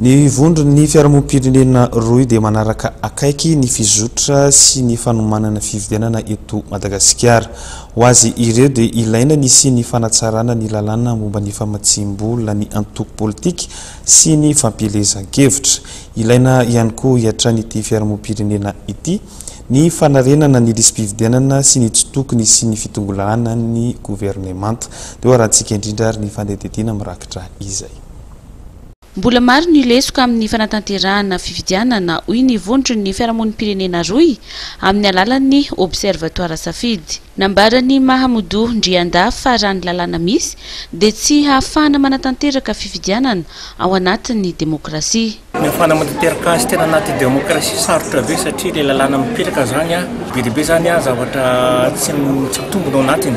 Ny vondron'ny fiarahamonim-pirenena rohy dia manaraka akaiky ny fizotra sy ny fanomanana fifidianana eto Madagasikara. Ho azy ireo dia ilaina ny hisian'ny fanatsarana ny lalàna momba ny famatsiam-bola ny antoko politika sy ny fampielezan-kevitra. Ilaina ihany koa hiatran'ity fiarahamonim-pirenena ity ny fanarenana ny lisi-pifidianana sy ny tsitokony sy ny fitongolahanan'ny governemanta. Teo harantsika indrindra ary ny fanadihadiana mirakitra izay. Mbola maro ny lesoka amin'ny fanatanterahana fifidianana, hoy ny vondron'ny fiarahamonim-pirenena rohy, amin'ny alalan'ny Observatoara Safidy. Nambaran'i Mahamoudou Ndrianda fa raha ny lalàna misy dia tsy hahafahana manatanteraka fifidianana ao anatin'ny demokrasia. Ny hahafahana manatanteraka azy tena anaty demokrasia sarotra be satria ilay lalàna mipiraka izany be dia be izany zavatra tsy mitombina ao anatiny.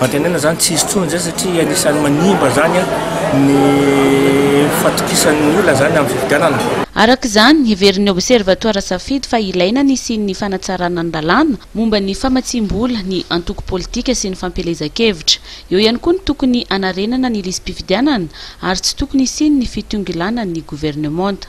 Antenaina izany tsy hisy intsony izay satria anisan'ny manimba izany ny fatokisan'ny olona izany amin'ny fifidianana. Araka izany, heverin'ny Observatoire Safidy fa ilaina ny hisian'ny fanatsarana ny lalàna momba ny famatsiam-bola ny antoko politika sy ny fampielezan-kevitra. Eo ihany koa ny tokony hanarenana ny lisi-pifidianana ary tsy tokony hisian'ny fitongilanan'ny governemanta.